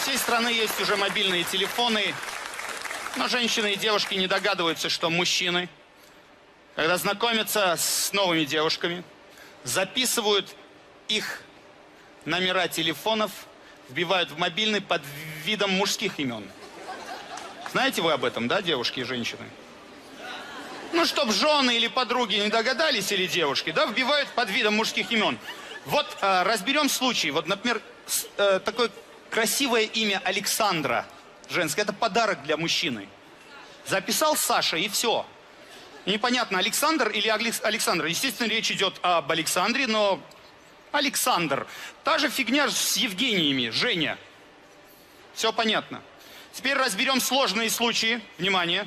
всей страны есть уже мобильные телефоны, но женщины и девушки не догадываются, что мужчины, когда знакомятся с новыми девушками, записывают их номера телефонов, вбивают в мобильный под видом мужских имен. Знаете вы об этом, да, девушки и женщины? Ну, чтоб жены или подруги не догадались, или девушки, да, вбивают под видом мужских имен. Вот э, разберем случай. Вот, например, с, э, такое красивое имя Александра женское. Это подарок для мужчины. Записал Саша, и все. Непонятно, Александр или Александр. Естественно, речь идет об Александре, но Александр. Та же фигня с Евгениями, Женя. Все понятно. Теперь разберем сложные случаи. Внимание.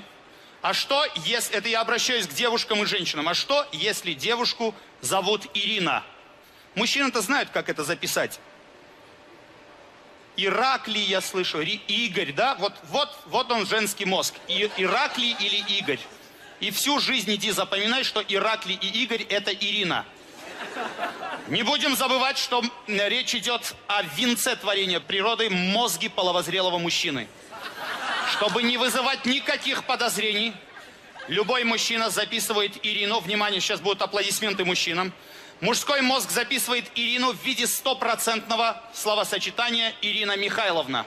А что, если... Это я обращаюсь к девушкам и женщинам. А что, если девушку зовут Ирина? Мужчины-то знают, как это записать. Ираклий, я слышу, Игорь, да? Вот, вот, вот он, женский мозг. И, Ираклий или Игорь. И всю жизнь иди запоминай, что Ираклий и Игорь – это Ирина. Не будем забывать, что речь идет о венце творения природы – мозги половозрелого мужчины. Чтобы не вызывать никаких подозрений, любой мужчина записывает Ирину. Внимание, сейчас будут аплодисменты мужчинам. Мужской мозг записывает Ирину в виде стопроцентного словосочетания Ирина Михайловна.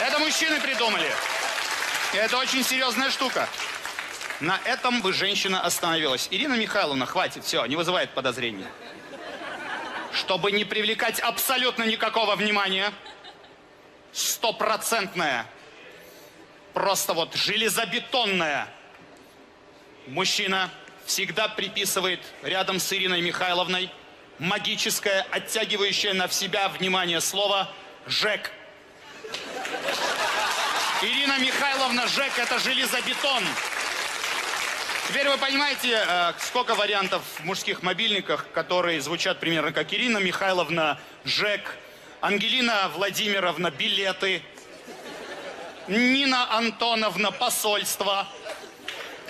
Это мужчины придумали. Это очень серьезная штука. На этом бы женщина остановилась. Ирина Михайловна, хватит, все, не вызывает подозрений. Чтобы не привлекать абсолютно никакого внимания, стопроцентная, просто вот железобетонная мужчина всегда приписывает рядом с Ириной Михайловной магическое, оттягивающее на себя внимание слово «ЖЭК». Ирина Михайловна ЖЭК – это железобетон. Теперь вы понимаете, э, сколько вариантов в мужских мобильниках, которые звучат примерно как Ирина Михайловна ЖЭК, Ангелина Владимировна билеты, Нина Антоновна посольство –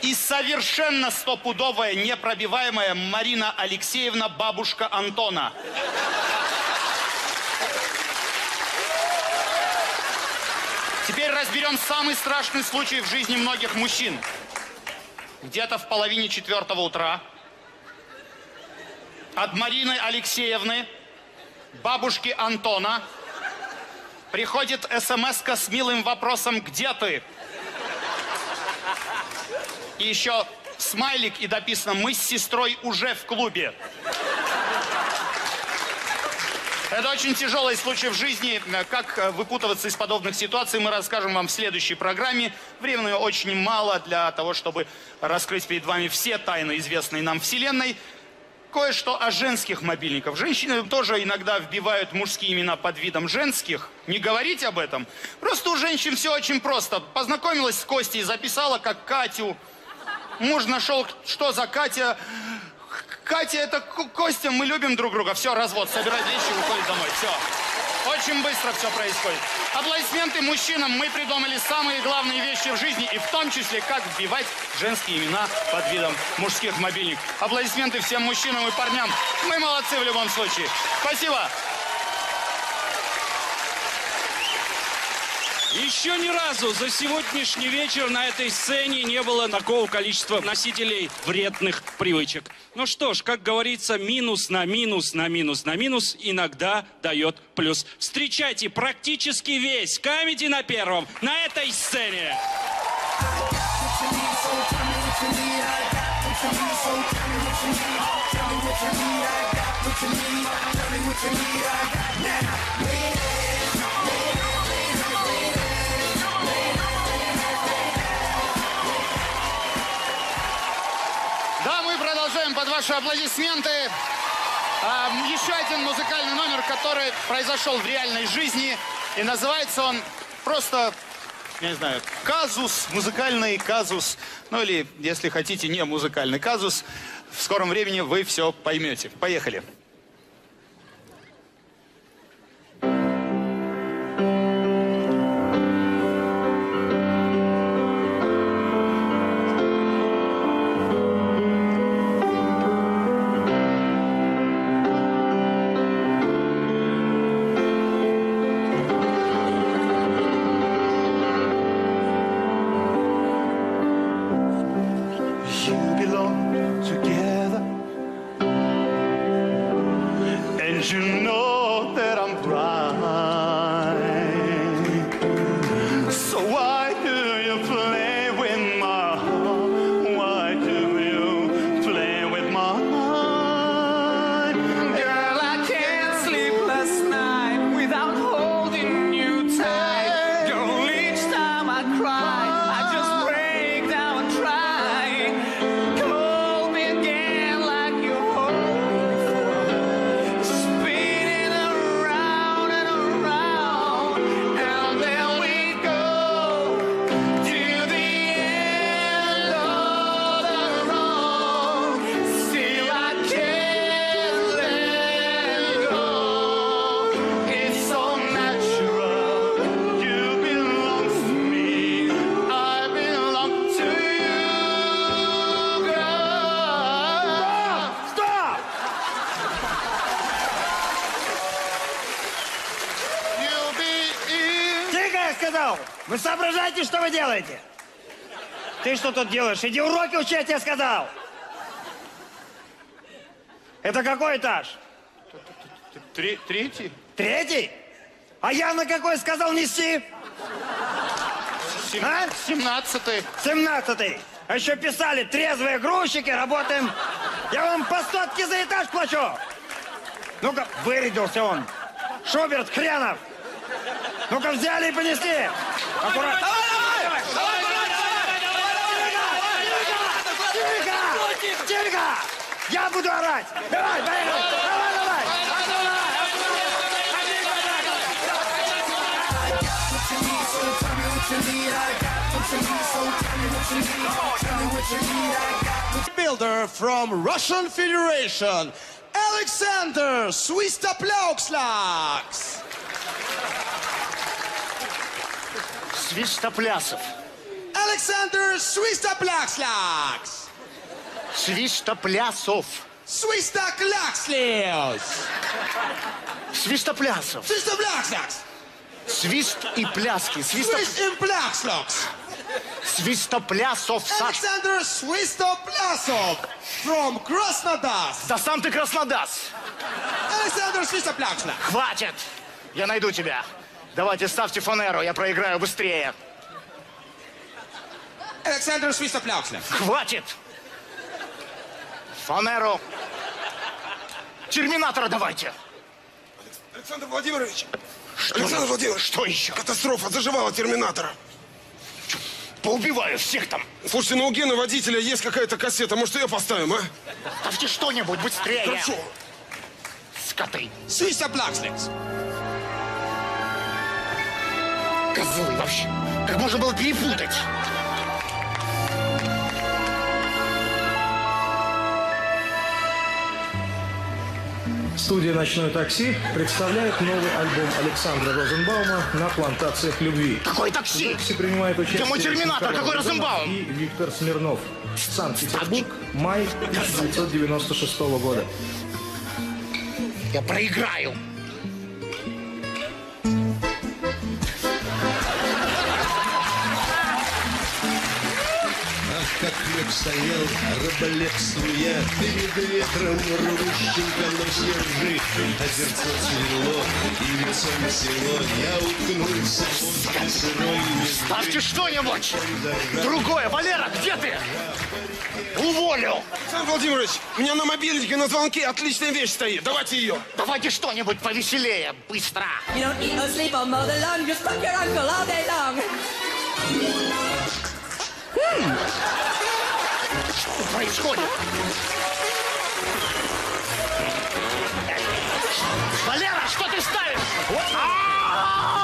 и совершенно стопудовая, непробиваемая Марина Алексеевна, бабушка Антона. Теперь разберем самый страшный случай в жизни многих мужчин. Где-то в половине четвертого утра от Марины Алексеевны, бабушки Антона, приходит смс с милым вопросом «Где ты?». И еще смайлик и дописано «Мы с сестрой уже в клубе». Это очень тяжелый случай в жизни. Как выпутываться из подобных ситуаций, мы расскажем вам в следующей программе. Времени очень мало для того, чтобы раскрыть перед вами все тайны, известные нам Вселенной. Кое-что о женских мобильниках. Женщины тоже иногда вбивают мужские имена под видом женских. Не говорить об этом. Просто у женщин все очень просто. Познакомилась с Костей, записала как Катю, Муж нашел, что за Катя. Катя, это Костя, мы любим друг друга. Все, развод, собирать вещи, уходит домой. Все. Очень быстро все происходит. Аплодисменты мужчинам. Мы придумали самые главные вещи в жизни, и в том числе, как вбивать женские имена под видом мужских мобильников. Аплодисменты всем мужчинам и парням. Мы молодцы в любом случае. Спасибо. Еще ни разу за сегодняшний вечер на этой сцене не было такого количества носителей вредных привычек. Ну что ж, как говорится, минус на минус на минус на минус иногда дает плюс. Встречайте практически весь камеди на первом на этой сцене. под ваши аплодисменты. А, еще один музыкальный номер, который произошел в реальной жизни. И называется он просто, я не знаю, казус, музыкальный казус. Ну или, если хотите, не музыкальный казус. В скором времени вы все поймете. Поехали. Сказал? Вы соображаете, что вы делаете? Ты что тут делаешь? Иди уроки учи, я тебе сказал. Это какой этаж? Тре- третий? Третий? А я на какой сказал нести? Сем- А? Семнадцатый. Семнадцатый. А еще писали, трезвые грузчики, работаем. Я вам по сотке за этаж плачу. Ну-ка, вырядился он. Шуберт хренов. Ну-ка, взяли и понесли. Аккуратно. Тихо! Тихо! Я буду орать. Давай, поехали. Давай, давай. builder from Russian Federation, Alexander Swistoplauxlax. Свистоплясов. Alexander Swistoplaxlax. Свистоплясов. Swistoklaxlios. Свистоплясов. Swistoplaxlax. Свист и пляски. Свисто... Swistimplaxlax. Свистоплясов, Саш. Alexander Swistoplasov from Krasnodar. Да сам ты краснодас. Alexander Swistoplaxlax. Хватит. Я найду тебя. Давайте ставьте фанеру, я проиграю быстрее. Alexander Swistoplaxlax. Хватит. Фанеру. Терминатора давайте. Александр Владимирович! Что, Александр Владимирович! что еще? Катастрофа заживала терминатора. Поубиваю всех там. Слушайте, ну у Гены водителя есть какая-то кассета. Может, ее поставим, а? Ставьте что-нибудь быстрее. Хорошо. Скоты. Swistoplaxlax. Козлы вообще. Как можно было перепутать? Студия «Ночное такси» представляет новый альбом Александра Розенбаума «На плантациях любви». Какое такси? Все принимают участие Где мой терминатор? Какой Розенбаум? И Виктор Смирнов. Санкт-Петербург, май 1996 года. Я проиграю. Хлеб стоял, раболепствуя Перед ветром рвущим колосья ржи Озерцо цвело и лицом село Я уткнулся в сырой Ставьте что-нибудь. Другое. Валера, где ты? Уволю. Александр Владимирович, у меня на мобильнике на звонке отличная вещь стоит. Давайте ее. Давайте что-нибудь повеселее. Быстро. You don't eat or sleep or mow the lawn, just fuck your uncle all day long. Что происходит? Валера, что ты ставишь? А-а-а!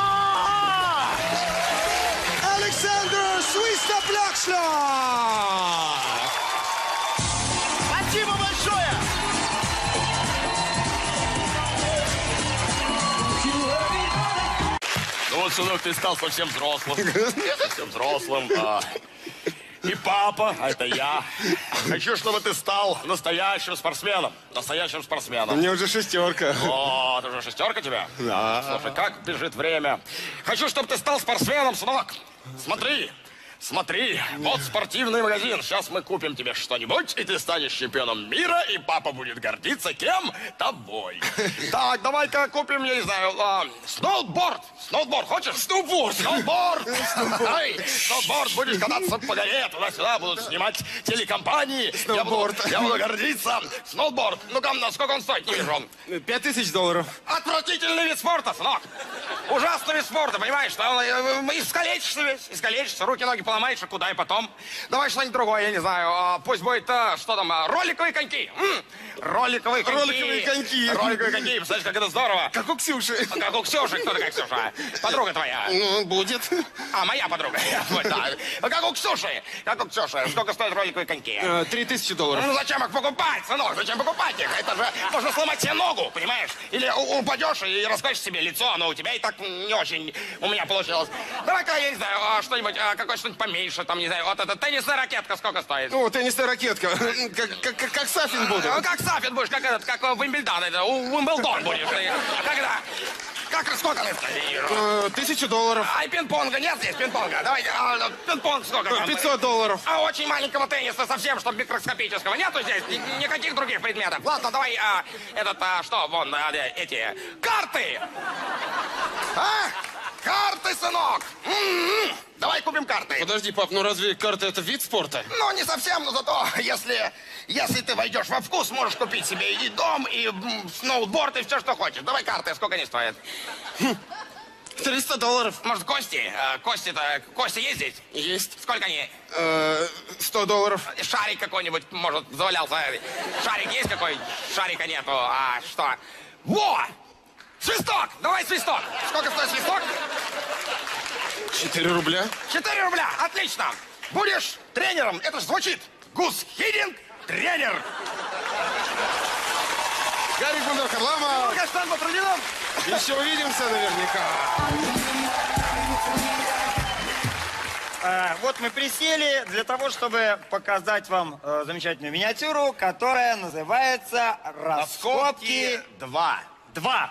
Alexander Swistoplaxlax. Спасибо большое! Ну вот, сынок, ты стал совсем взрослым. Совсем взрослым. а. И папа, а это я. Хочу, чтобы ты стал настоящим спортсменом. Настоящим спортсменом. меня уже шестерка. О, это уже шестерка тебя? Да. Слушай, как бежит время. Хочу, чтобы ты стал спортсменом, сынок. Смотри, смотри, вот спортивный магазин. Сейчас мы купим тебе что-нибудь, и ты станешь чемпионом мира, и папа будет гордиться кем? Тобой. Так, давай-ка купим, я не знаю, а, сноуборд. Сноуборд, хочешь? Сноуборд. Сноуборд. Ай, Сноуборд. Будешь кататься по горе, туда-сюда будут снимать телекомпании. Я буду, Сноуборд. я буду гордиться. Сноуборд. Ну-ка, сколько он стоит? Не вижу. Пять тысяч долларов. Отвратительный вид спорта, сынок. Ужасный вид спорта, понимаешь? Что он, э, искалечишься весь, искалечишься, руки-ноги поломаешь, а куда и потом. Давай что-нибудь другое, я не знаю. а, пусть будет, а, что там, а, роликовые коньки. М, Роликовые коньки. Роликовые коньки. Роликовые коньки. Представляешь, как это здорово. Как у Ксюши. Как у Ксюши. Кто такая Ксюша? Подруга твоя. Ну, будет. А, моя подруга. Вот, да. Как у Ксюши. Как у Ксюши. Сколько стоят роликовые коньки? Э, Три тысячи долларов. Ну зачем их покупать, сынок? Зачем покупать их? Это же можно сломать себе ногу, понимаешь? Или упадешь и раскроешь себе лицо, но у тебя и так не очень у меня получилось. Давай-ка, я не знаю, а, что-нибудь, а, какое что-нибудь поменьше, там, не знаю, вот эта теннисная ракетка сколько стоит? Ну, теннисная ракетка. Как, как, как, как Сафин буду. А, как Сафин будешь, как этот, как э, Уимбельдон, это, У- Уимблдон будешь. И Как сколько столе? Э, Тысяча долларов. Ай, пинг-понга нет здесь, пинг-понга. Давайте, а, ну, пинг-понг сколько там? 500 долларов. А очень маленького тенниса совсем, чтобы микроскопического. Нету здесь ни- никаких других предметов. Ладно, давай, а, этот, а, что, вон, а, э, эти, карты! А? Карты, сынок! М-м-м. Давай купим карты. Подожди, пап, ну разве карта это вид спорта? Ну, не совсем, но зато, если, если ты войдешь во вкус, можешь купить себе и дом, и сноуборд, и все, что хочешь. Давай карты, сколько они стоят? 300 долларов. Может, кости? А, Кости-то, кости есть здесь? Есть. Сколько они? Э, 100 долларов. Шарик какой-нибудь, может, завалялся. Шарик есть какой? Шарика нету. А что? Во! Свисток! Давай свисток! Сколько стоит свисток? 4 рубля. 4 рубля! Отлично! Будешь тренером, это ж звучит. Гус Хидинг, тренер. Гарик Бундархарлама. Каштан Батрудинов. Еще увидимся наверняка. А, вот мы присели для того, чтобы показать вам э, замечательную миниатюру, которая называется «Раскопки 2». Два.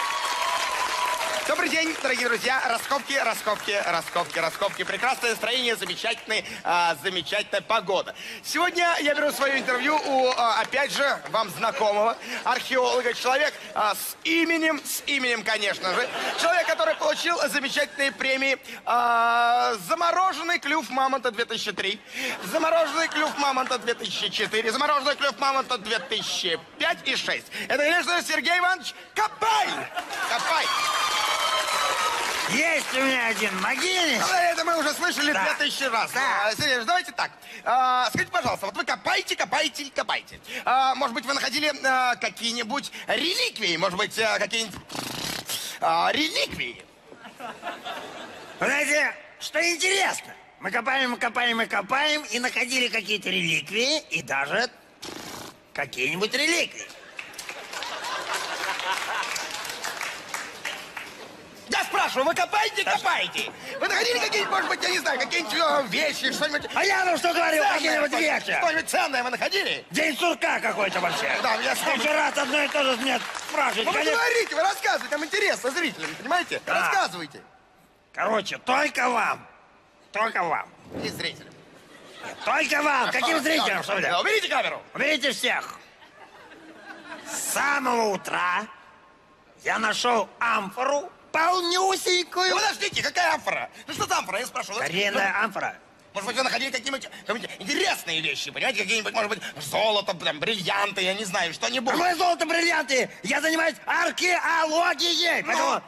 Добрый день, дорогие друзья. Раскопки, раскопки, раскопки, раскопки. Прекрасное настроение, замечательный, а, замечательная погода. Сегодня я беру свое интервью у, а, опять же, вам знакомого археолога. Человек а, с именем, с именем, конечно же. Человек, который получил замечательные премии а, «Замороженный клюв мамонта 2003», «Замороженный клюв мамонта 2004», «Замороженный клюв мамонта 2005 и 6». Это, конечно, Сергей Иванович Копай! Копай! Есть у меня один могильник. Ну, Это мы уже слышали Да. две тысячи раз. Да. А, Сереж, давайте так. А, скажите, пожалуйста, вот вы копаете, копаете, копаете. А, может быть, вы находили а, какие-нибудь реликвии? Может быть, а, какие-нибудь а, реликвии? Вы Знаете, что интересно? Мы копаем, копаем и копаем, и находили какие-то реликвии, и даже какие-нибудь реликвии. Я спрашиваю, вы копаете, копаете? Вы находили какие-нибудь, может быть, я не знаю, какие-нибудь э, вещи, что-нибудь... А я ну что говорил, ценное, какие-нибудь что- вещи? Что-нибудь ценное вы находили? День сурка какой-то вообще. Да, я сам- Еще раз одно и то же мне спрашиваете. Ну, вы конечно. говорите, вы рассказываете, нам интересно зрителям, понимаете? Да. Рассказывайте. Короче, только вам. Только вам. И зрителям. Только вам. Каким зрителям, что ли? Да, Уберите камеру. Уберите всех. С самого утра я нашел амфору полнюсенькую. Ну, Подождите, какая амфора? Ну что за амфора? Я спрашиваю. Старинная амфора. Может быть, вы находили какие-нибудь какие-нибудь интересные вещи, понимаете? Какие-нибудь, может быть, золото, там, бриллианты, я не знаю, что-нибудь. Какое золото, бриллианты? Я занимаюсь археологией. Поэтому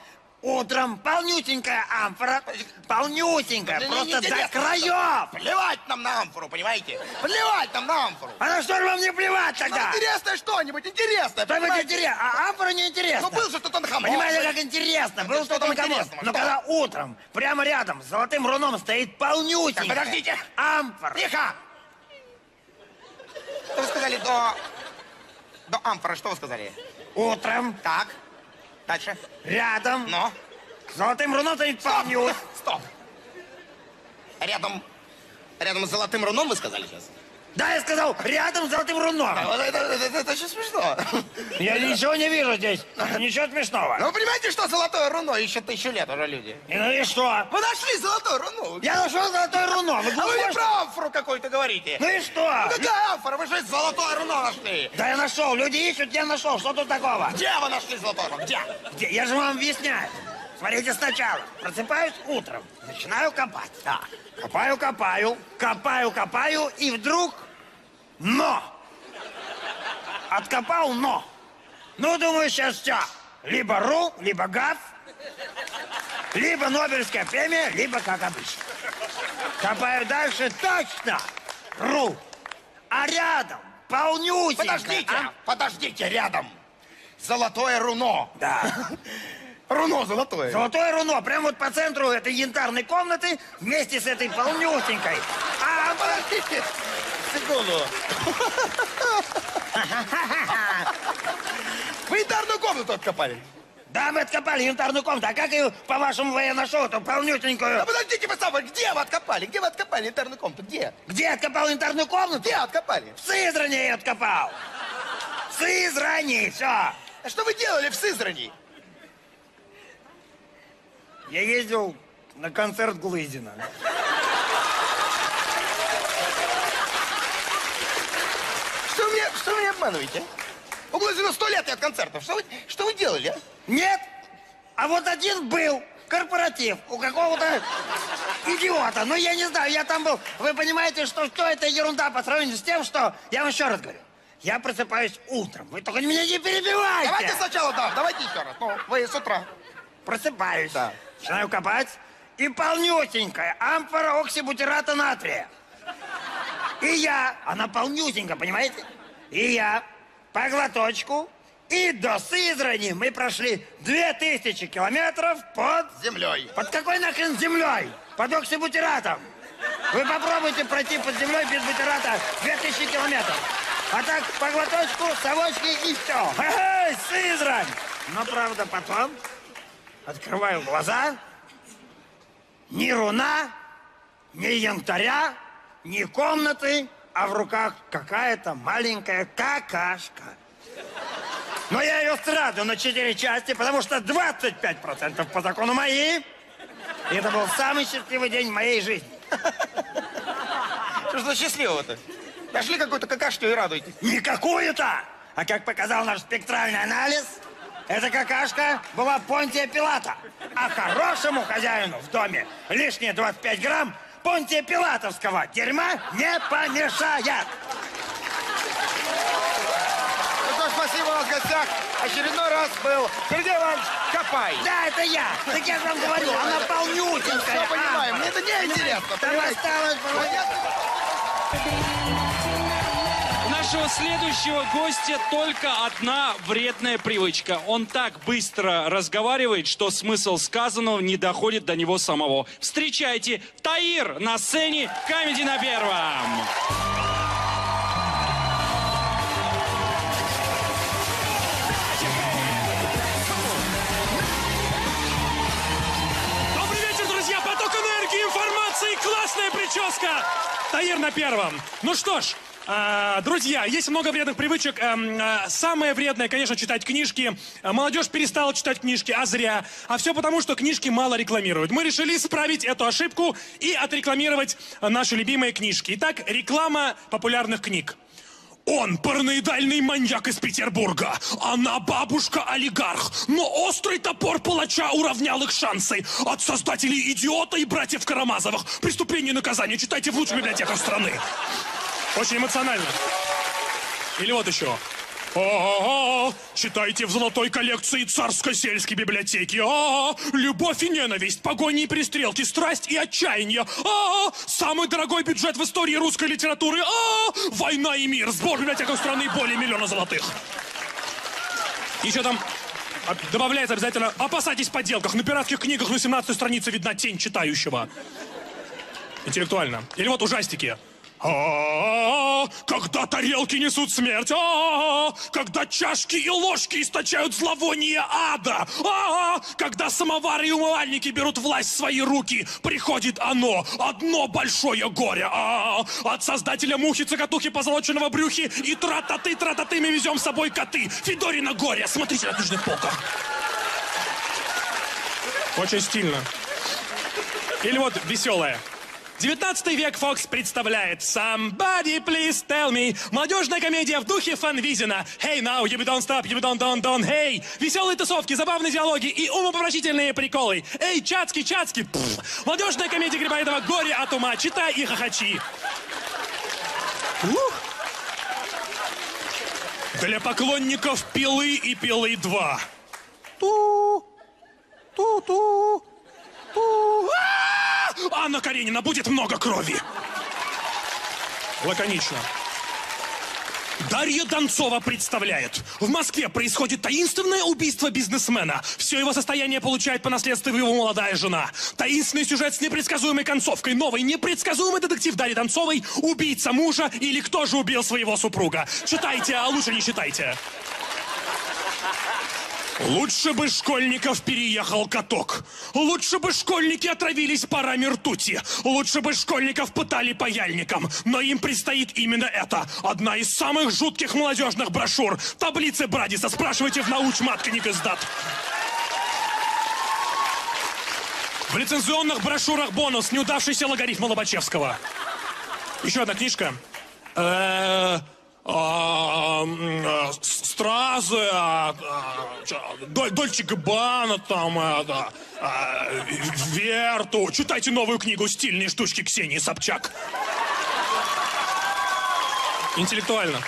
утром полнютенькая амфора, полнютенькая, Мне просто до краев. что- Плевать нам на амфору, понимаете? Плевать нам на амфору. А на что же вам не плевать Ну, тогда? интересное что-нибудь, интересное, Что-нибудь понимаете? интересно. А амфора не интересно. Ну, был же Тутанхамон. Понимаете, как интересно. Был что там интересного? Но Что? когда утром, прямо рядом, с золотым руном стоит полнютенькая. Так, подождите. Амфора. Тихо! Что вы сказали до... До амфора, что вы сказали? Утром, Так, дальше. рядом, Но. с золотым руном стоит полнют. Стоп! Рядом... Рядом с золотым руном вы сказали сейчас? Да, я сказал, рядом с золотым руном. Это, это, это- это очень смешно. Я ничего не вижу здесь. Ничего смешного. Ну, вы понимаете, что золотое руно еще тысячу лет уже люди? И Ну и что? Вы нашли золотое руно. Я нашел золотое руно. Вы А вы не про амфору какой-то говорите. Ну и что? Ну, какая амфора? Вы же золотое руно нашли. Да я нашел. Люди ищут, я нашел. Что тут такого? Где вы нашли золотое руно? Где? Где? Я же вам объясняю. Смотрите сначала. Просыпаюсь утром. Начинаю копать. Так. Копаю, копаю. Копаю, копаю. И вдруг... Но! Откопал но. Ну, думаю, сейчас все. Либо ру, либо гав. Либо Нобелевская премия, либо как обычно. Копаю дальше точно. Ру. А рядом полнюсенькая. Подождите, а? подождите, рядом. Золотое руно. Да. Руно золотое. Золотое руно, прямо вот по центру этой янтарной комнаты, вместе с этой полнюсенькой. А, Подождите, секунду. Вы янтарную комнату откопали? да, мы откопали янтарную комнату. А как ее, по-вашему, я нашел, эту Да полнюсенькую? подождите, самое, где вы откопали? Где вы откопали янтарную комнату? Где? Где откопал янтарную комнату? Где откопали? В Сызрани я ее откопал. В Сызрани, все. А что вы делали в Сызрани? Я ездил на концерт Глызина. Что вы меня, что меня обманываете? а? У Глазина сто лет нет концертов. Что вы, что вы делали, а? Нет. А вот один был. Корпоратив у какого-то идиота. Ну, я не знаю, я там был. Вы понимаете, что что это ерунда по сравнению с тем, что... Я вам еще раз говорю. Я просыпаюсь утром. Вы только меня не перебивайте. Давайте сначала, да, давайте еще раз. Ну, вы с утра. Просыпаюсь. Да. Начинаю копать. И полнюсенькая амфора оксибутирата натрия. И я, она полнюсенькая, понимаете? И я по глоточку и до Сызрани мы прошли 2000 километров под... Землей. Под какой нахрен землей? Под оксибутиратом. Вы попробуйте пройти под землей без бутерата 2000 километров. А так по глоточку, совочки и все. Эй, Сызрань! Но, правда, потом открываю глаза, ни руна, ни янтаря, ни комнаты, а в руках какая-то маленькая какашка. Но я ее сразу на четыре части, потому что 25% по закону мои. И это был самый счастливый день моей жизни. Что за счастливого-то? Нашли какую-то какашку и радуйтесь. Не какую-то, а как показал наш спектральный анализ, эта какашка была Понтия Пилата. А хорошему хозяину в доме лишние 25 грамм Понтия Пилатовского дерьма не помешает. Ну что ж, спасибо вам в гостях. Очередной раз был Сергей Иванович Копай. Да, это я. Так я же вам говорю, она полнютенькая. Все понимаю, мне это не интересно. Там осталось... Нашего следующего гостя только одна вредная привычка. Он так быстро разговаривает, что смысл сказанного не доходит до него самого. Встречайте, Таир на сцене «Камеди на первом». Добрый вечер, друзья! Поток энергии, информации, классная прическа! Таир на первом. Ну что ж, друзья, есть много вредных привычек. Эм, а, Самое вредное, конечно, читать книжки. А, Молодежь перестала читать книжки, а зря. А все потому, что книжки мало рекламируют. Мы решили исправить эту ошибку и отрекламировать а, наши любимые книжки. Итак, реклама популярных книг. Он параноидальный маньяк из Петербурга. Она бабушка-олигарх. Но острый топор палача уравнял их шансы. От создателей «Идиота» и «Братьев Карамазовых». Преступление и наказание. Читайте в лучших библиотеках страны. Очень эмоционально. Или вот еще. А-а-а, читайте в золотой коллекции царско-сельской библиотеки. А-а-а, любовь и ненависть, погони и перестрелки, страсть и отчаяние. А-а-а, самый дорогой бюджет в истории русской литературы. А-а-а, война и мир, сбор в библиотеках страны более миллиона золотых. Еще там добавляется обязательно «Опасайтесь подделках». На пиратских книгах на 17 странице видна тень читающего. Интеллектуально. Или вот ужастики. А-а-а, когда тарелки несут смерть, А-а-а, когда чашки и ложки источают зловоние ада, А-а-а, когда самовары и умывальники берут власть в свои руки, приходит оно, одно большое горе, А-а-а, от создателя мухи, цокотухи, позолоченного брюхи и тра-та-ты мы везем с собой коты, Федорина горе, смотрите на книжных полках. Очень стильно. Или вот веселая. 19 век Фокс представляет Somebody Please Tell Me. Молодежная комедия в духе фанвизина. Hey now, you don't stop, you don't don't don't hey. Веселые тусовки, забавные диалоги и умопомрачительные приколы. Эй, Чацки, Чацки. Пф. Молодежная комедия Грибоедова «Горе от ума». Читай и хохочи. Ух. Для поклонников «Пилы» и «Пилы 2». Ту, ту-ту, ту. А! Анна Каренина, будет много крови. Лаконично. Дарья Донцова представляет. В Москве происходит таинственное убийство бизнесмена. Все его состояние получает по наследству его молодая жена. Таинственный сюжет с непредсказуемой концовкой. Новый непредсказуемый детектив Дарьи Донцовой. Убийца мужа или кто же убил своего супруга. Читайте, а лучше не читайте. Лучше бы школьников переехал каток. Лучше бы школьники отравились парами ртути. Лучше бы школьников пытали паяльником. Но им предстоит именно это. Одна из самых жутких молодежных брошюр. Таблицы Брадиса. Спрашивайте в науч матка не издат. В лицензионных брошюрах бонус «Неудавшийся логарифм Лобачевского». Еще одна книжка. Э, Стразы, а, а, Дольче Габбана, там, а, а, Верту. Читайте новую книгу «Стильные штучки» Ксении Собчак. Интеллектуально.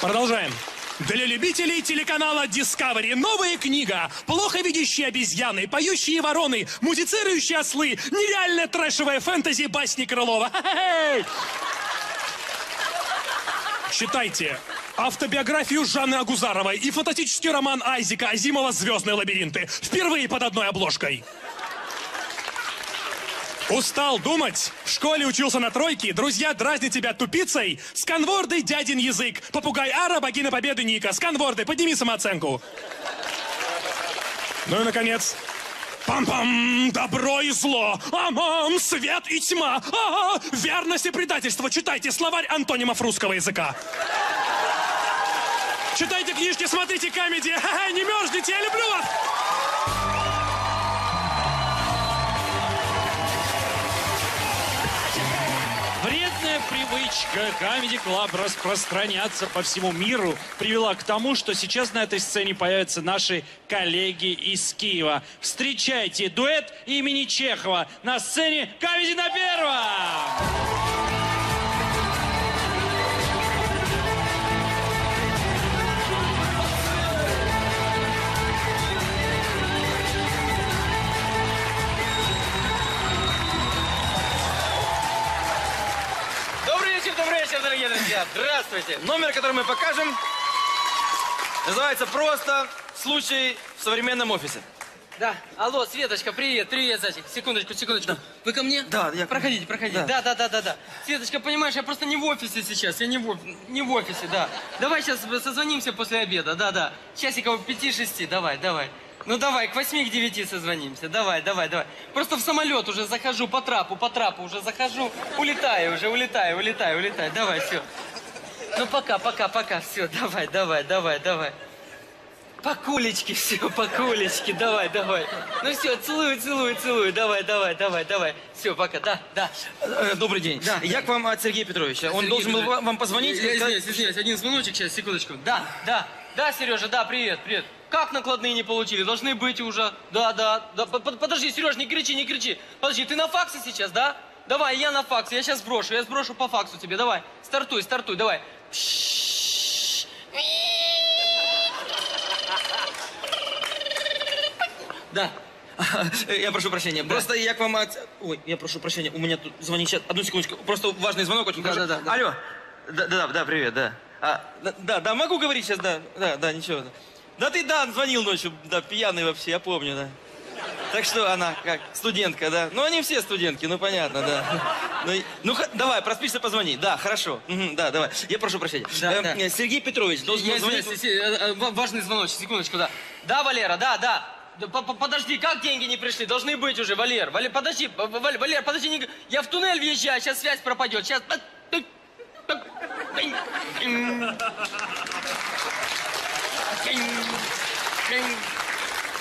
Продолжаем. Для любителей телеканала Discovery новая книга «Плохо видящие обезьяны, поющие вороны, музицирующие ослы, нереальная трэшевая фэнтези басни Крылова». Хе-хе-хей! Читайте автобиографию Жанны Агузаровой и фантастический роман Айзека Азимова «Звездные лабиринты» впервые под одной обложкой. Устал думать? В школе учился на тройке, друзья дразнят тебя тупицей. Сканворды дядин язык, попугай Ара, богиня победы Ника. Сканворды, подними самооценку. Ну и, наконец, Пам-пам! Добро и зло! Амам! Свет и тьма! Ага! Верность и предательство! Читайте словарь антонимов русского языка! Читайте книжки, смотрите! Ха-ха, не мерзните, я люблю вас! Привычка Comedy Club распространяться по всему миру привела к тому, что сейчас на этой сцене появятся наши коллеги из Киева. Встречайте дуэт имени Чехова на сцене Comedy на первом! Дорогие друзья. Здравствуйте. Номер, который мы покажем, называется просто «Случай в современном офисе». Да, алло, Светочка, привет, привет, зайчик. Секундочку, секундочку. Вы ко мне? Да, я... Проходите, проходите. Да. да, да, да, да, Светочка, понимаешь, я просто не в офисе сейчас, я не в, не в офисе, да. Давай сейчас созвонимся после обеда, да, да. Часиков 5-6, давай, давай. Ну давай, к 8 к 9 созвонимся. Давай, давай, давай. Просто в самолет уже захожу по трапу, по трапу уже захожу. Улетаю уже, улетаю, улетаю, улетаю. Давай, все. Ну пока, пока, пока. Все, давай, давай, давай, давай. По кулечке, все, по кулечке, давай, давай. Ну все, целую, целую, целую, давай, давай, давай, давай. Все, пока, да, да. Э, Добрый день. Да. Я к вам от Сергея Петровича. Он Сергей должен был Петрович. вам позвонить. Я и сказать- извиняюсь, извиняюсь, один звоночек сейчас, секундочку. Да, да, да, Сережа, да, привет, привет. Как накладные не получили? Должны быть уже. Да, да, да. Под- под- Подожди, Сереж, не кричи, не кричи. Подожди, ты на факсе сейчас, да? Давай, я на факсе, я сейчас сброшу, я сброшу по факсу тебе, давай. Стартуй, стартуй, давай. Да. Я прошу прощения. Просто я к вам от... Ой, я прошу прощения. У меня тут звонит сейчас. Одну секундочку. Просто важный звонок очень Да, хорошо. да, да, да. Алло. Да, да, да, привет, да. А, да, да, да, могу говорить сейчас, да. Да, да, ничего. Да, Да ты, да, звонил ночью, да, пьяный вообще, я помню, да. Так что она, как, студентка, да? Ну, они все студентки, ну, понятно, да. Ну, ну, давай, проспишься, позвони. Да, хорошо. Мгм, да, давай. Я прошу прощения. Да, Э, да. Сергей Петрович должен Я звонить... се- э, э, ва- важный звоночек, секундочку, да. Да, Валера, да, да. Да по- по- Подожди, как деньги не пришли? Должны быть уже, Валер. Валер, подожди, Валер, подожди, не я в туннель въезжаю, сейчас связь пропадет, сейчас...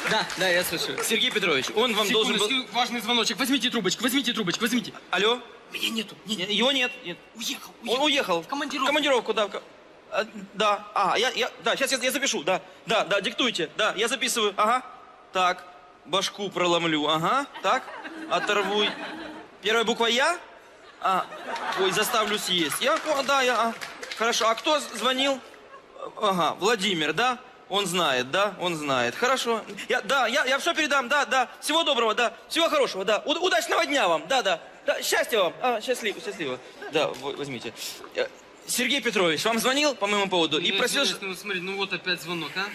Да, да, я слышу. Сергей Петрович, он вам должен был... Секундочку, важный звоночек. Возьмите трубочку, возьмите трубочку, возьмите. Алло? Меня нету. Нет, Его нет. нет. Уехал, Он уехал. В командировку. командировку, да. в ко- А, да. А, я, я, да, сейчас я, я запишу, да. Да, да, диктуйте. Да, я записываю. Ага. Так. Башку проломлю. Ага. Так. Оторву. Первая буква Я? А. Ой, заставлю съесть. Я, да, я. а. Хорошо. А кто звонил? Ага, Владимир, да? Он знает, да? Он знает. Хорошо. Я, да, я, я все передам, да, да. Всего доброго, да. Всего хорошего, да. У- удачного дня вам, да, да. да. Счастья вам. А, счастливо, счастливо. Да, возьмите. Э, Сергей Петрович вам звонил по моему поводу и Ну, просил... извиняюсь, Ну, смотри, ну вот опять звонок, а?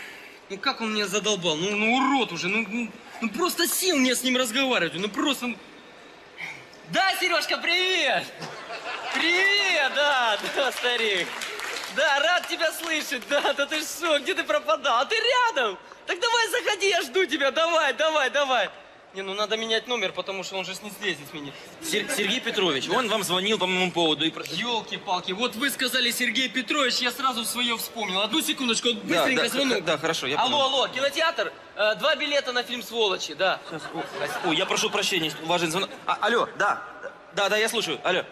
Ну как он меня задолбал? Ну, ну урод уже, ну, ну, ну просто сил мне с ним разговаривать, ну просто... ну. Да, Сережка, привет! Привет, да, да, старик. Да, рад тебя слышать, да, да ты что, где ты пропадал? А ты рядом? Так давай заходи, я жду тебя, давай, давай, давай. Не, ну надо менять номер, потому что он же не с меня. Сер- Сергей Петрович, он вам звонил по моему поводу. И... про- Елки-палки, вот вы сказали Сергей Петрович, я сразу свое вспомнил. Одну секундочку, вот Да, быстренько да, звонок. да, хорошо, я алло, понял. алло, кинотеатр, э, два билета на фильм «Сволочи», да. Ой, я прошу прощения, важный звонок. А, алло, да, да, да, я слушаю, алло.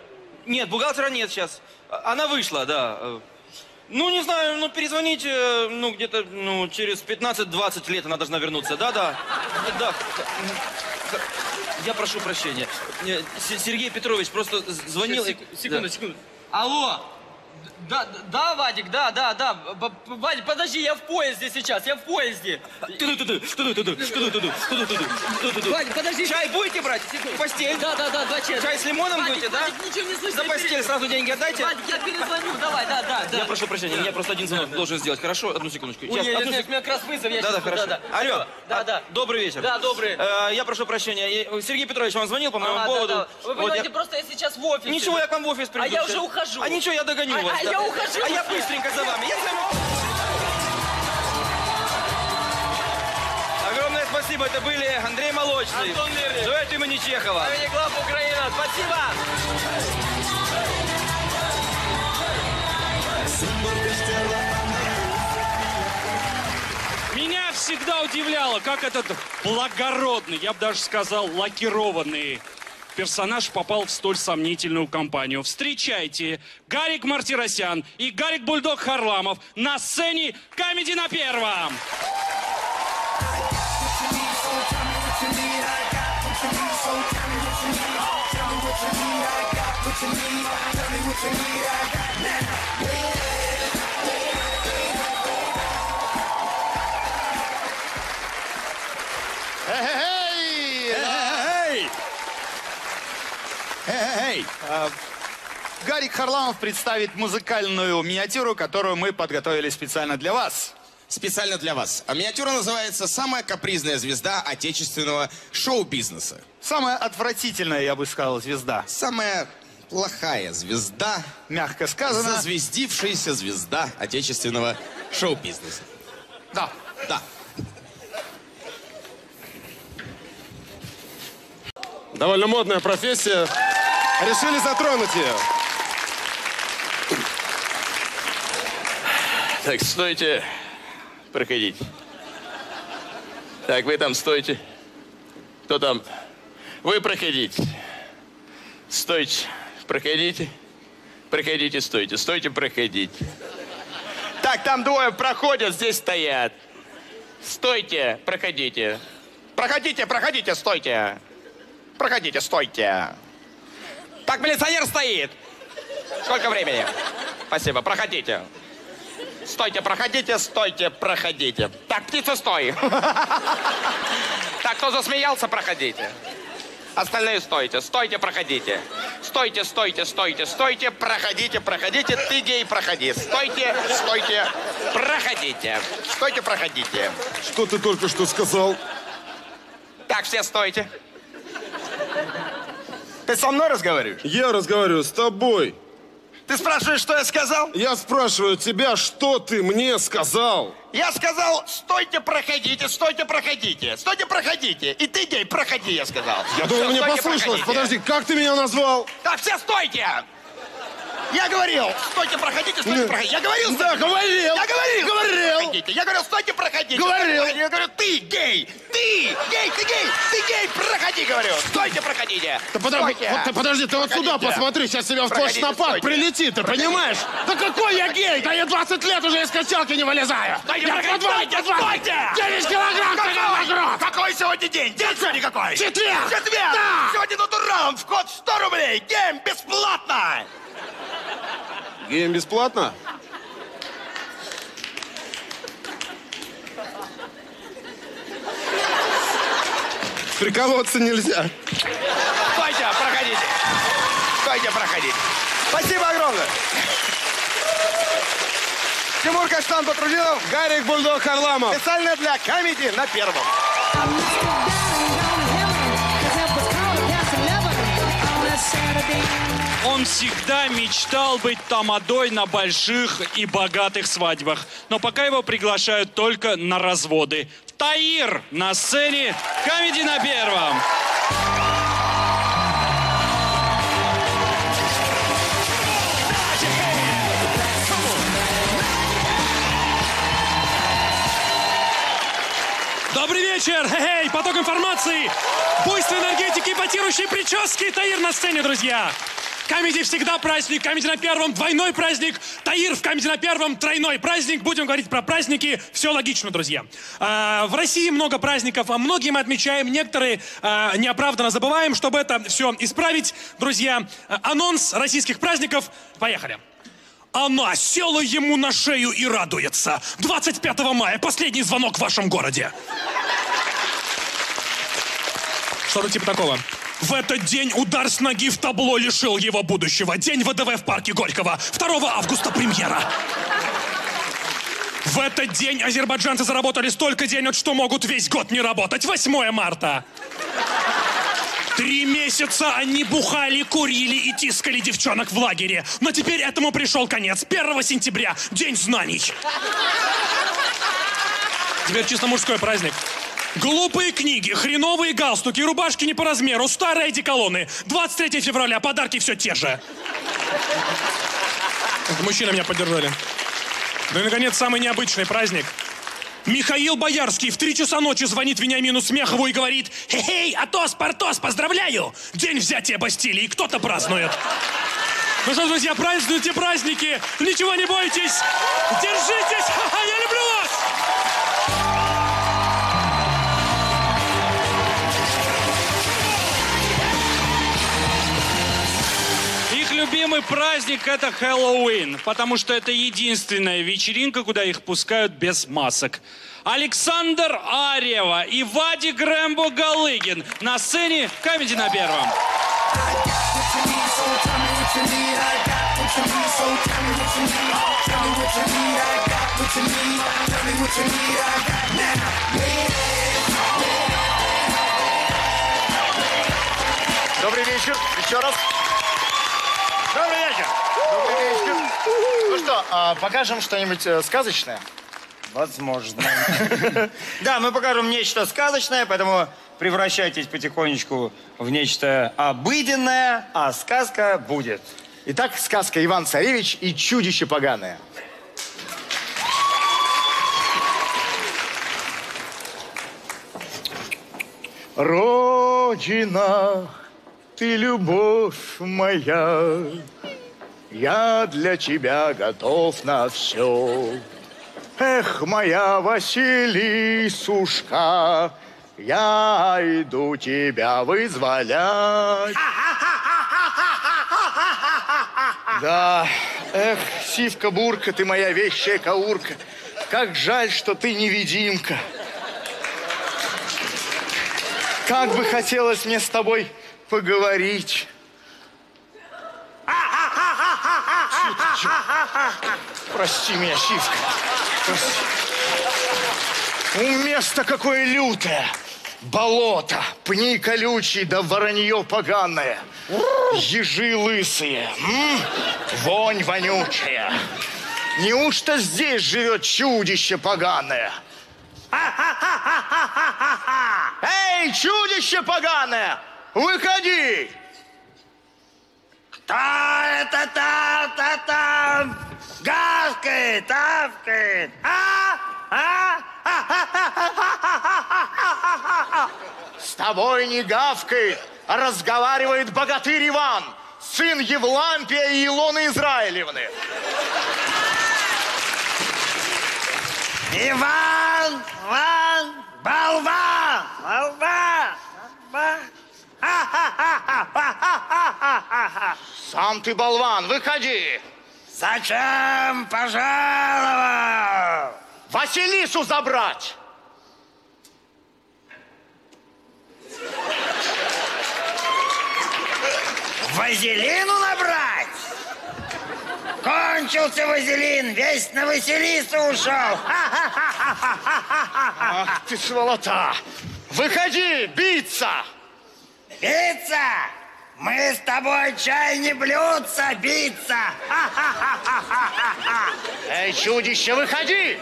Нет, бухгалтера нет сейчас. А- Она вышла, да. Э, Ну, не знаю, ну, перезвоните, э, ну, где-то, ну, через 15-20 лет она должна вернуться. Да, да, Я прошу прощения. Э, Сергей Петрович просто звонил... и- Сек- Секунду, Да. секунду. Алло, да, да, Вадик, да, да, да. Вадик, подожди, я в поезде сейчас, я в поезде. Вадик, подожди. Чай будете брать? Постель? Да, да, да, два чая. Чай с лимоном Вадик, будете, да? Вадик, ничего не слышно. За постель сразу деньги отдайте. Вадик, я перезвоню, давай, да, да, да. Я прошу прощения, я просто один звонок должен сделать. Хорошо? Одну секундочку. Ой, Сейчас, нет, одну нет, сек- у меня как раз вызов, я Да, да, хорошо. да, да. Алло. Да, А, да. Добрый вечер. Да, добрый. Э, Я прошу прощения. я- Сергей Петрович вам звонил по моему А, поводу. да. Вы Вот понимаете, я- просто я сейчас в офисе. Ничего, я к вам в офис приду. А я уже ухожу. А ничего, я догоню А- вас. а да. я ухожу А я быстренько за вами. Я с вами. Огромное спасибо. Это были Андрей Молочный. Антон Лерих. Дуэт имени Чехова. Имени глав Украина. Спасибо. Меня всегда удивляло, как этот благородный, я бы даже сказал, лакированный персонаж попал в столь сомнительную компанию. Встречайте, Гарик Мартиросян и Гарик Бульдог Харламов на сцене «Камеди на первом». Эй! А, Гарик Харламов представит музыкальную миниатюру, которую мы подготовили специально для вас. Специально для вас. А миниатюра называется «Самая капризная звезда отечественного шоу-бизнеса». Самая отвратительная, я бы сказал, звезда. Самая плохая звезда, Мягко сказано. зазвездившаяся звезда отечественного шоу-бизнеса. Да. Да. Довольно модная профессия. Решили затронуть ее. Так, стойте. Проходите. Так, вы там стойте. Кто там? Вы проходите. Стойте. Проходите. Проходите, стойте. Стойте, проходите. Так, там двое проходят, здесь стоят. Стойте, проходите. Проходите, проходите, стойте. Проходите, стойте. Так, милиционер стоит. Сколько времени? Спасибо, проходите. Стойте, проходите, стойте, проходите. Так, птица, стой. Так, кто засмеялся, проходите. Остальные стойте, стойте, проходите. Стойте, стойте, стойте, стойте, проходите, проходите. Ты гей, проходи. Стойте, стойте, проходите. Стойте, проходите. Что ты только что сказал? Так, все стойте. Ты со мной разговариваешь? Я разговариваю с тобой. Ты спрашиваешь, что я сказал? Я спрашиваю тебя, что ты мне сказал? Я сказал, стойте, проходите, стойте, проходите, стойте, проходите. И ты, гей, проходи, я сказал. Я думал, мне послышалось. проходите. Подожди, как ты меня назвал? Так, все стойте! Я говорил, стойте, проходите, стойте, Нет. проходите. Я говорил, Да, стойте. говорил. Я говорил, Говорил. проходите. Я говорил, стойте, проходите. Говорил. стойте. Я говорю, ты гей, ты гей, ты гей, ты гей, проходи, говорю. Стойте, проходите. Да подожди, Стойте. вот ты подожди, ты вот сюда посмотри, сейчас тебя в стойте. прилетит, ты Проходите. понимаешь? Да какой я гей? Да я 20 лет уже из качалки не вылезаю. Стойте, я проходите, по два- стойте, стойте. 9 килограмм Какой? наград. Какой сегодня день? День сегодня какой? Четверг. Четверг. Да. Сегодня натуралом вход 100 рублей. Гейм бесплатно. Геем бесплатно? Приколоться нельзя. Стойте, проходите. Стойте, проходите. Спасибо огромное. Тимур Каштан Батрудинов. Гарик Бульдог Харламов. Специально для комедии на первом. Всегда мечтал быть тамадой на больших и богатых свадьбах, но пока его приглашают только на разводы. Таир на сцене Камеди на первом. Добрый вечер! Хей, поток информации! Буйство энергетики, эпатирующие прически! Таир на сцене, друзья! Камеди всегда праздник, Камеди на первом двойной праздник, Таир в Камеди на первом тройной праздник. Будем говорить про праздники, все логично, друзья. А, в России много праздников, а многие мы отмечаем, некоторые а, неоправданно забываем. Чтобы это все исправить, друзья, анонс российских праздников. Поехали! Она села ему на шею и радуется. 25 мая, последний звонок в вашем городе. Что-то типа такого. В этот день удар с ноги в табло лишил его будущего. День ВДВ в парке Горького. 2 августа премьера. В этот день азербайджанцы заработали столько денег, что могут весь год не работать. 8 марта. Три месяца они бухали, курили и тискали девчонок в лагере. Но теперь этому пришел конец. 1 сентября, День знаний. Теперь чисто мужской праздник. Глупые книги, хреновые галстуки, рубашки не по размеру, старые одеколоны. 23 февраля, подарки все те же. Мужчины меня поддержали. Ну и, наконец, самый необычный праздник. Михаил Боярский в 3 часа ночи звонит Вениамину Смехову и говорит «Хе-хей, Атос, Портос, поздравляю! День взятия Бастилии, кто-то празднует!» Ну что, друзья, празднуйте праздники, ничего не бойтесь, держитесь, я люблю вас! Любимый праздник это Хэллоуин, потому что это единственная вечеринка, куда их пускают без масок. Александр Арьева и Вади Грэмбо Галыгин на сцене Камеди на первом. Добрый вечер. Еще раз. Ну что, а, покажем что-нибудь э, сказочное? Возможно. Да, мы покажем нечто сказочное, поэтому превращайтесь потихонечку в нечто обыденное, а сказка будет. Итак, сказка «Иван Царевич и чудище поганое». Родина, ты любовь моя, я для тебя готов на все. Эх, моя Василисушка, я иду тебя вызволять. Да, эх, сивка-бурка, ты моя вещая каурка. Как жаль, что ты невидимка. Как бы хотелось мне с тобой поговорить. Прости меня, Сивка. Прости. У место какое лютое. Болото, пни колючие, да воронье поганое. Ежи лысые, м? вонь вонючая. Неужто здесь живет чудище поганое? Эй, чудище поганое, выходи! Кто это там-то там? Гавкает, тавкает. А? А? С тобой не гавкает, а разговаривает богатырь Иван, сын Евлампия и Илоны Израилевны. Иван, Иван, болван, болван, болван. Сам ты болван, выходи. Зачем пожаловал? Василису забрать. Вазелину набрать? Кончился вазелин, весь на Василису ушел. Ах ты сволота. Выходи, биться. Биться? Мы с тобой чай не блюдца биться. Эй, чудище, выходи.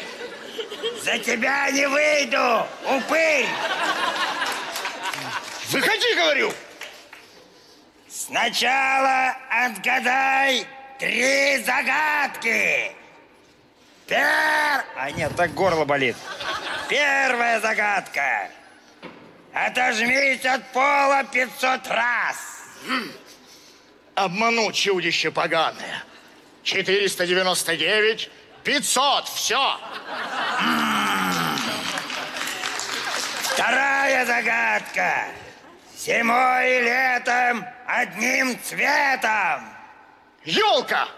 За тебя не выйду, упырь! Выходи, говорю! Сначала отгадай три загадки. Пер... А нет, так горло болит. Первая загадка. Отожмись от пола 500 раз. Обманул чудище поганое. 499, 500, все. Вторая загадка. Зимой и летом одним цветом. Елка!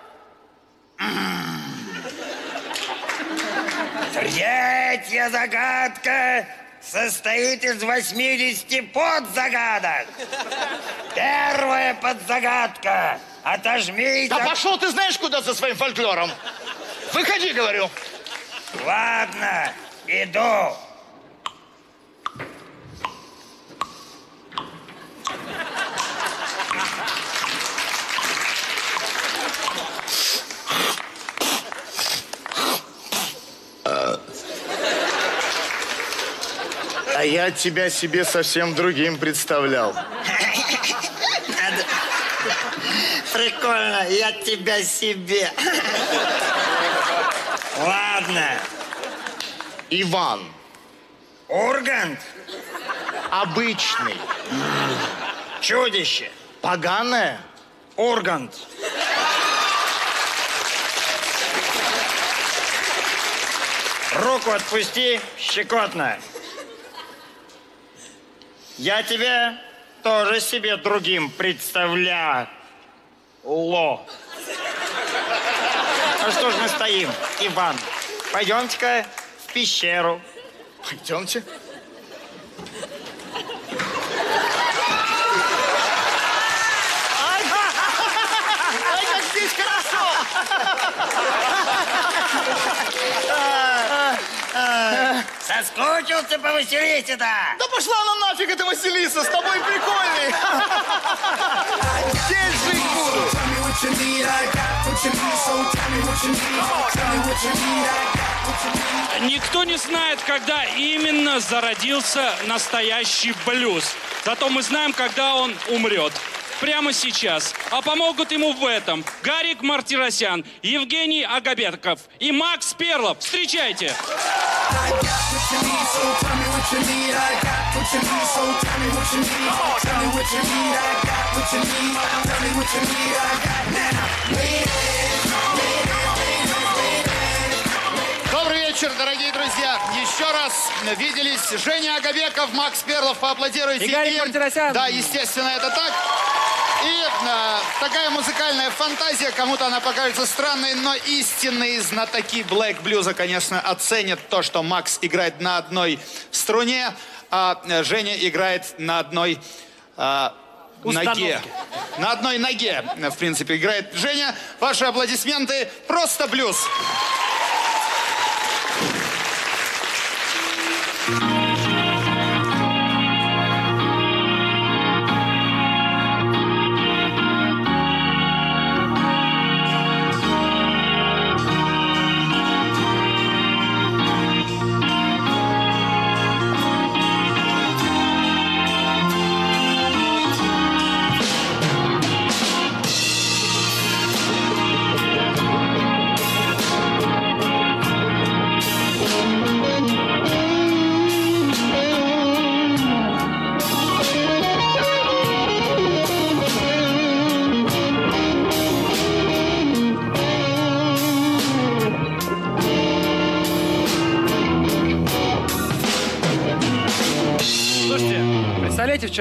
Третья загадка состоит из 80 подзагадок. Первая подзагадка. Отожмись Да пошел ты знаешь куда со своим фольклором. Выходи, говорю. Ладно, иду. А я тебя себе совсем другим представлял. Прикольно, я тебя себе. Ладно. Иван. Ургант. Обычный. Чудище. Поганое. Ургант. Руку отпусти, щекотно. Я тебя тоже себе другим представляю. Ло. А что ж мы стоим, Иван? Пойдемте-ка в пещеру. Пойдемте. Соскучился повеселиться-то? Да пошла она нафиг, эта Василиса, с тобой прикольный. Здесь жить буду. Никто не знает, когда именно зародился настоящий блюз. Зато мы знаем, когда он умрет. Прямо сейчас. А помогут ему в этом Гарик Мартиросян, Евгений Агабетков и Макс Перлов. Встречайте! Добрый вечер, дорогие друзья. Еще раз виделись Женя Агабеков, Макс Перлов. Поаплодируйте И Гарик. Мартиросян. Да, естественно, это так. И э, такая музыкальная фантазия, кому-то она покажется странной, но истинные знатоки блэк блюза, конечно, оценят то, что Макс играет на одной струне, а э, Женя играет на одной э, ноге. На одной ноге, э, в принципе, играет Женя. Ваши аплодисменты. Просто блюз.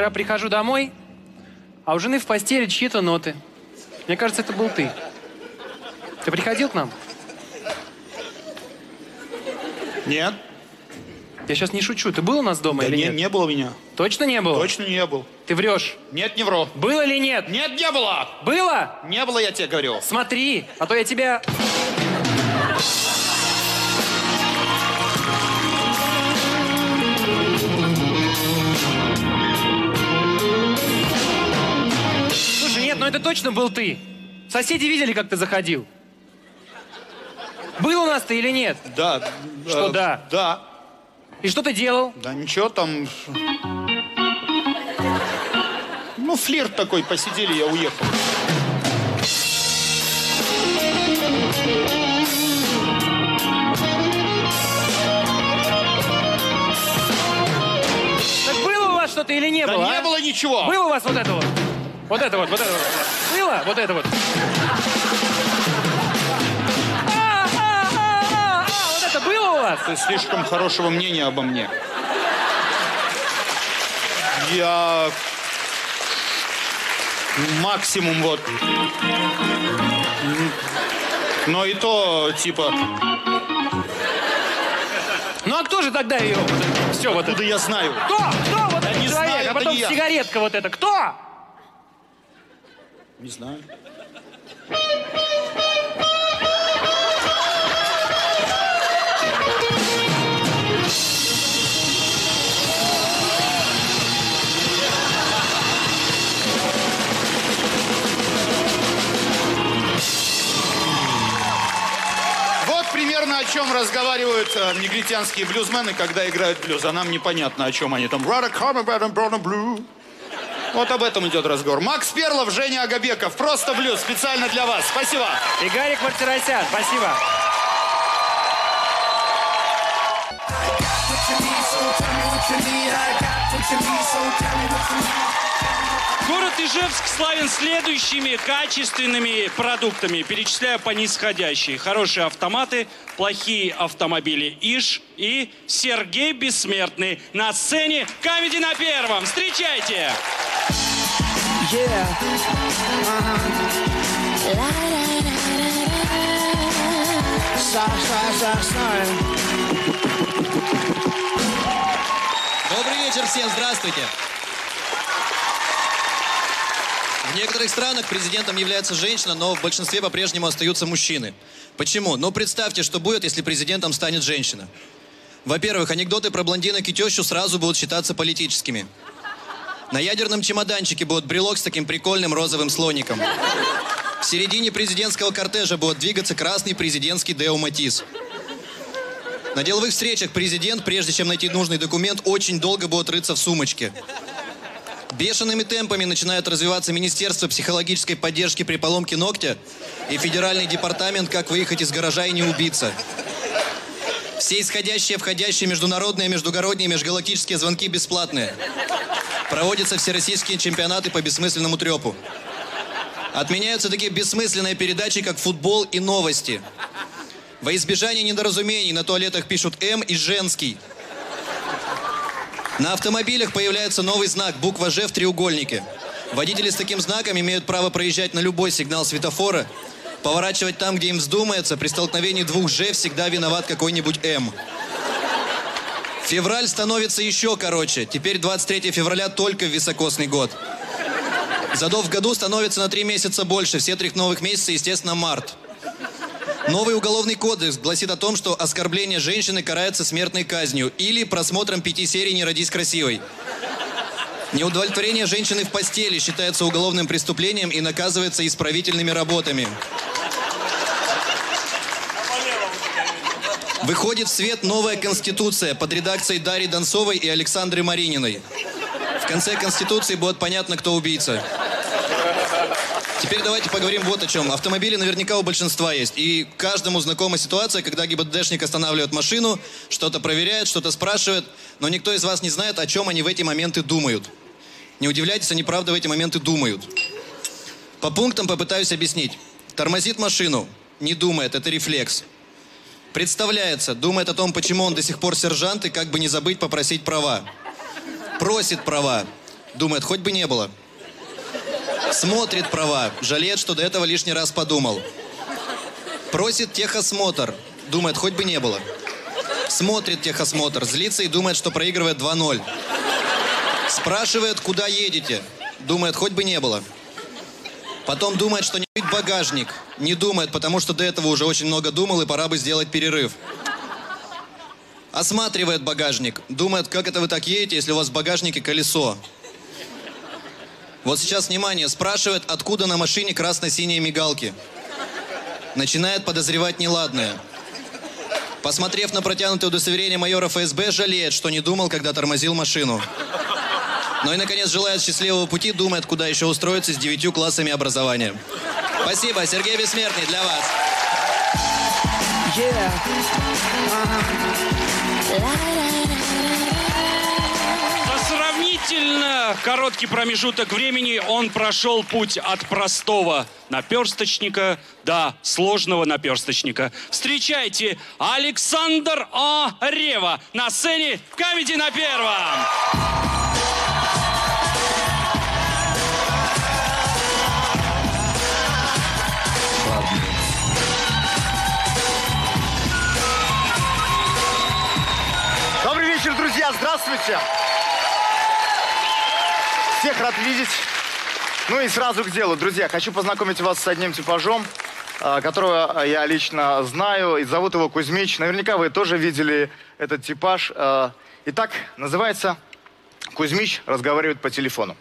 Вчера прихожу домой, а у жены в постели чьи-то ноты. Мне кажется, это был ты. Ты приходил к нам? Нет. Я сейчас не шучу. Ты был у нас дома Да или не, нет? не было меня. Точно не было? Точно не был. Ты врешь. Нет, не вру. Было или нет? Нет, не было. Было? Не было, я тебе говорю. Смотри, а то я тебя... Ну это точно был ты. Соседи видели, как ты заходил. Был у нас ты или нет? Да. Что э, да? Да. И что ты делал? Да ничего там... Ну, флирт такой, посидели, я уехал. Так было у вас что-то или не Да было? не а? было ничего. Было у вас вот это вот? Вот это вот, вот это вот. Было? Вот это вот. А, а, а, вот это было у вас? Ты слишком хорошего мнения обо мне. Я максимум вот. Но и то, типа, Ну а кто же тогда ее? Все, вот откуда я знаю? Кто? Кто вот Я этот не человек? знаю, а это потом не я. сигаретка вот эта. Кто? Не знаю. Примерно о чем разговаривают э, негритянские блюзмены, когда играют блюз. А нам непонятно, о чем они там. «Rada come, rada brown blue». Вот об этом идет разговор. Макс Перлов, Женя Агабеков. Просто блюз. Специально для вас. Спасибо. И Гарик Мартиросян. Спасибо. Город Ижевск славен следующими качественными продуктами. Перечисляю по нисходящей. Хорошие автоматы, плохие автомобили Иж и Сергей Бессмертный на сцене Камеди на первом. Встречайте! Добрый вечер всем, здравствуйте. В некоторых странах президентом является женщина, но в большинстве по-прежнему остаются мужчины. Почему? Ну, представьте, что будет, если президентом станет женщина. Во-первых, анекдоты про блондинок и тещу сразу будут считаться политическими. На ядерном чемоданчике будет брелок с таким прикольным розовым слоником. В середине президентского кортежа будет двигаться красный президентский Део Матис. На деловых встречах президент, прежде чем найти нужный документ, очень долго будет рыться в сумочке. Бешеными темпами начинают развиваться Министерство психологической поддержки при поломке ногтя и Федеральный департамент «Как выехать из гаража и не убиться». Все исходящие, входящие международные, междугородние, межгалактические звонки бесплатные. Проводятся всероссийские чемпионаты по бессмысленному трепу. Отменяются такие бессмысленные передачи, как футбол и новости. Во избежание недоразумений на туалетах пишут «М» и «Женский». На автомобилях появляется новый знак, буква «Ж» в треугольнике. Водители с таким знаком имеют право проезжать на любой сигнал светофора, поворачивать там, где им вздумается. При столкновении двух «Ж» всегда виноват какой-нибудь «М». Февраль становится еще короче. Теперь 23 февраля только в високосный год. Задов в году становится на три месяца больше. Все три новых месяца, естественно, март. Новый уголовный кодекс гласит о том, что оскорбление женщины карается смертной казнью или просмотром пяти серий «Не родись красивой». Неудовлетворение женщины в постели считается уголовным преступлением и наказывается исправительными работами. Выходит в свет новая конституция под редакцией Дарьи Донцовой и Александры Марининой. В конце конституции будет понятно, кто убийца. Теперь давайте поговорим вот о чем. Автомобили наверняка у большинства есть. И каждому знакома ситуация, когда ГИБДДшник останавливает машину, что-то проверяет, что-то спрашивает, но никто из вас не знает, о чем они в эти моменты думают. Не удивляйтесь, они правда в эти моменты думают. По пунктам попытаюсь объяснить. Тормозит машину, не думает, это рефлекс. Представляется, думает о том, почему он до сих пор сержант и как бы не забыть попросить права. Просит права, думает, хоть бы не было. Смотрит права, жалеет, что до этого лишний раз подумал. Просит техосмотр, думает, хоть бы не было. Смотрит техосмотр, злится и думает, что проигрывает 2-0. Спрашивает, куда едете, думает, хоть бы не было. Потом думает, что не багажник. Не думает, потому что до этого уже очень много думал и пора бы сделать перерыв. Осматривает багажник. Думает, как это вы так едете, если у вас в багажнике колесо. Вот сейчас, внимание, спрашивает, откуда на машине красно-синие мигалки. Начинает подозревать неладное. Посмотрев на протянутое удостоверение майора ФСБ, жалеет, что не думал, когда тормозил машину. Ну и, наконец, желает счастливого пути, думает, куда еще устроиться с девятью классами образования. Спасибо. Сергей Бессмертный для вас. За сравнительно короткий промежуток времени он прошел путь от простого наперсточника до сложного наперсточника. Встречайте, Александр А. Рева на сцене в Камеди на первом. Добрый вечер, друзья, здравствуйте. Всех рад видеть. Ну и сразу к делу, друзья. Хочу познакомить вас с одним типажом, а, которого я лично знаю. И зовут его Кузьмич. Наверняка вы тоже видели этот типаж. А, Итак, называется Кузьмич разговаривает по телефону.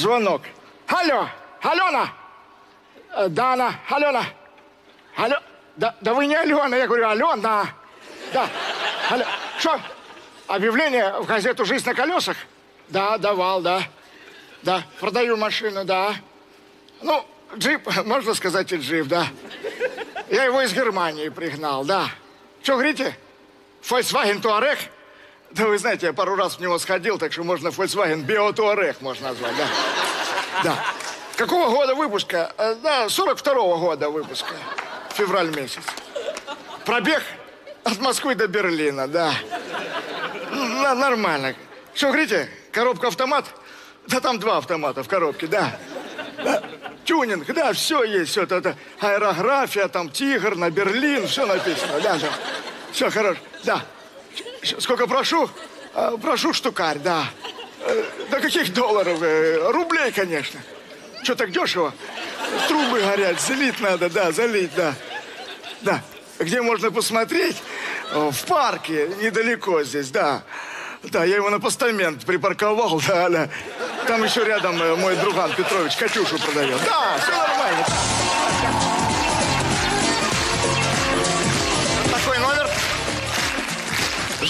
Виброзвонок. Алло, Алена! Э, Да, она, Алена. Алло, да, да вы не Алена, я говорю, Алена. Да, алло, что? Объявление в газету «Жизнь на колесах»? Да, давал, да. Да, продаю машину, да. Ну, джип, можно сказать, и джип, да. Я его из Германии пригнал, да. Что говорите? Volkswagen Touareg? Да вы знаете, я пару раз в него сходил, так что можно Volkswagen Touareg можно назвать, да. Да. Какого года выпуска? Э, Да, 42-го года выпуска. Февраль месяц. Пробег от Москвы до Берлина, да. Н- нормально. Что, говорите, коробка автомат? Да там два автомата в коробке, да. Да. Тюнинг, да, все есть, все это, это аэрография, там тигр на Берлин, все написано, да, да. Все хорошо, да. Сколько прошу? А, Прошу штукарь, да. Э, Да каких долларов? Э, Рублей, конечно. Что так дешево? Трубы горят, залить надо, да, залить, да. Да. Где можно посмотреть? В парке, недалеко здесь, да. Да, я его на постамент припарковал, да, да. Там еще рядом э, мой друган Петрович Катюшу продает. Да, все нормально.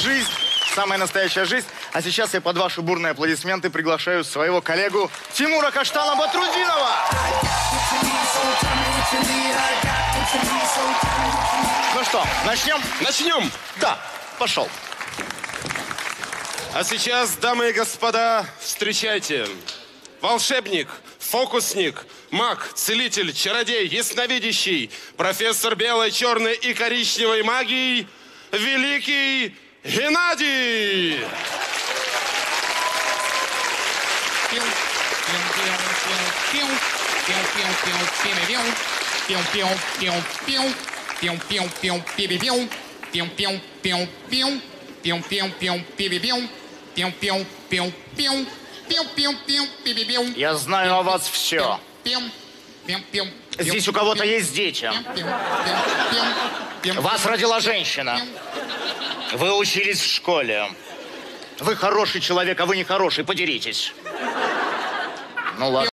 Жизнь. Самая настоящая жизнь. А сейчас я под ваши бурные аплодисменты приглашаю своего коллегу Тимура Каштана Батрудинова. Ну что, начнем? Начнем. Да, пошел. А сейчас, дамы и господа, встречайте. Волшебник, фокусник, маг, целитель, чародей, ясновидящий, профессор белой, черной и коричневой магии, великий Геннадий! Я знаю о вас все. Здесь у кого-то есть дети. Вас родила женщина. Вы учились в школе. Вы хороший человек, а вы не хороший. Подеритесь. Ну ладно.